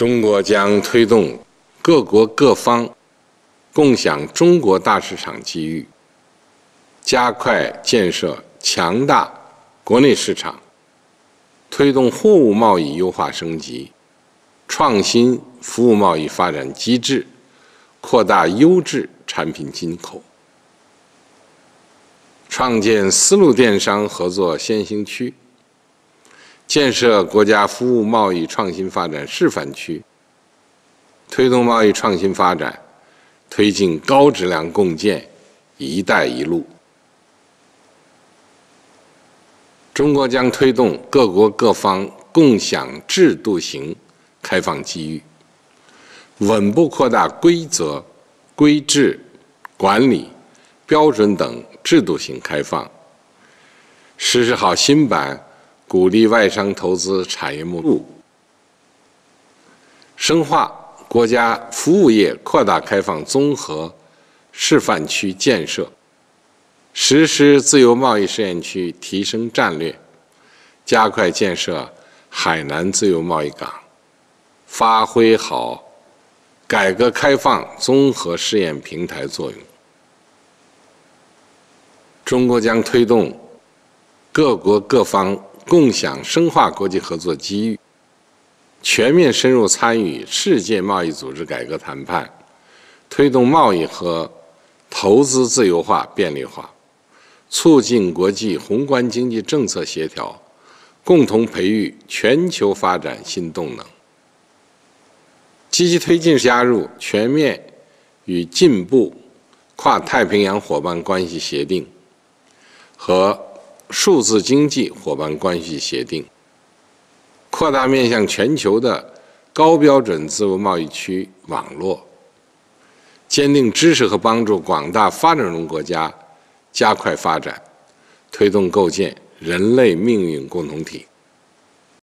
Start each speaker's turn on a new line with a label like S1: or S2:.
S1: 中国将推动各国各方共享中国大市场机遇，加快建设强大国内市场，推动货物贸易优化升级，创新服务贸易发展机制，扩大优质产品进口，创建丝路电商合作先行区。建设国家服务贸易创新发展示范区，推动贸易创新发展，推进高质量共建“一带一路”。中国将推动各国各方共享制度型开放机遇，稳步扩大规则、规制、管理、标准等制度型开放，实施好新版。鼓励外商投资产业目录，深化国家服务业扩大开放综合示范区建设，实施自由贸易试验区提升战略，加快建设海南自由贸易港，发挥好改革开放综合试验平台作用。中国将推动各国各方。共享深化国际合作机遇，全面深入参与世界贸易组织改革谈判，推动贸易和投资自由化便利化，促进国际宏观经济政策协调，共同培育全球发展新动能。积极推进加入全面与进步跨太平洋伙伴关系协定和。数字经济伙伴关系协定，扩大面向全球的高标准自由贸易区网络，坚定支持和帮助广大发展中国家加快发展，推动构建人类命运共同体。